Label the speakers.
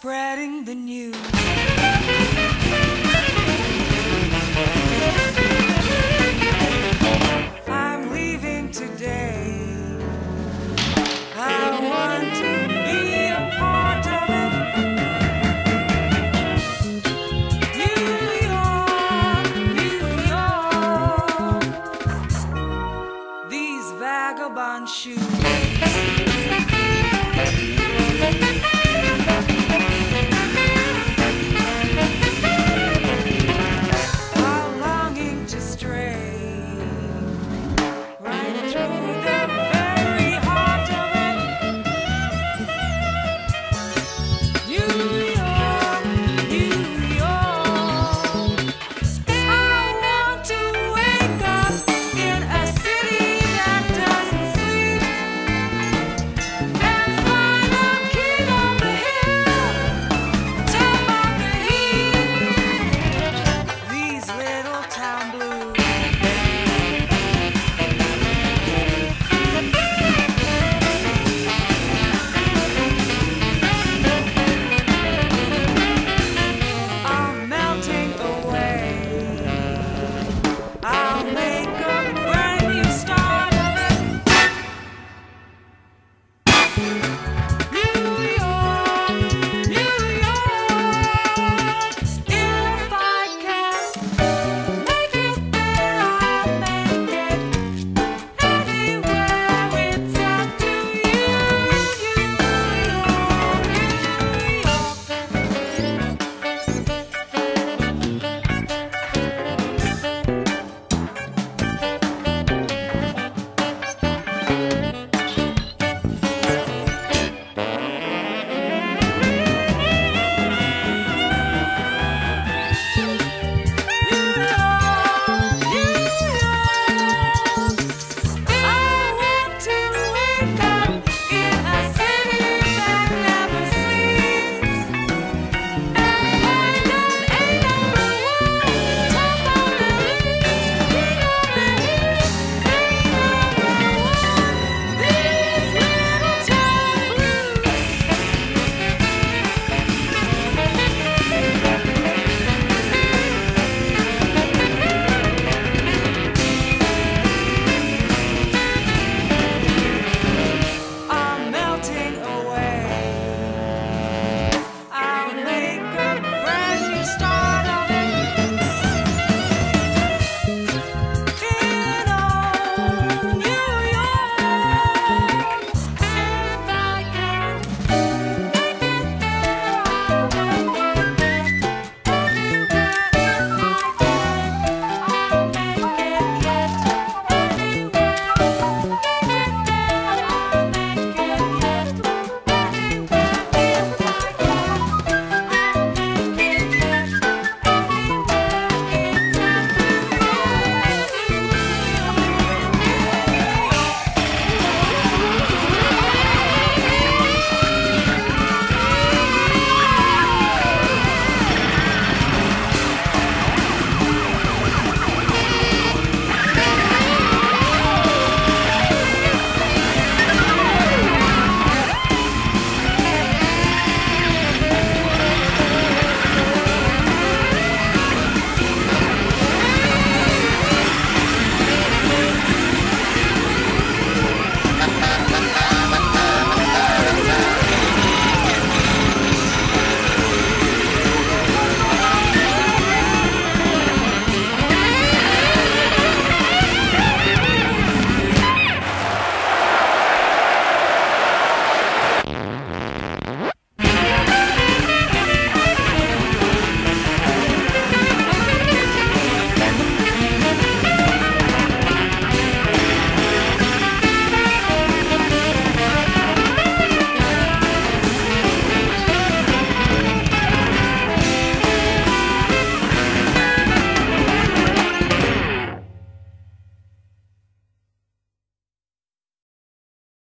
Speaker 1: spreading the news. I'm leaving today. I want to be a part of it. New York, New York. These vagabond shoes.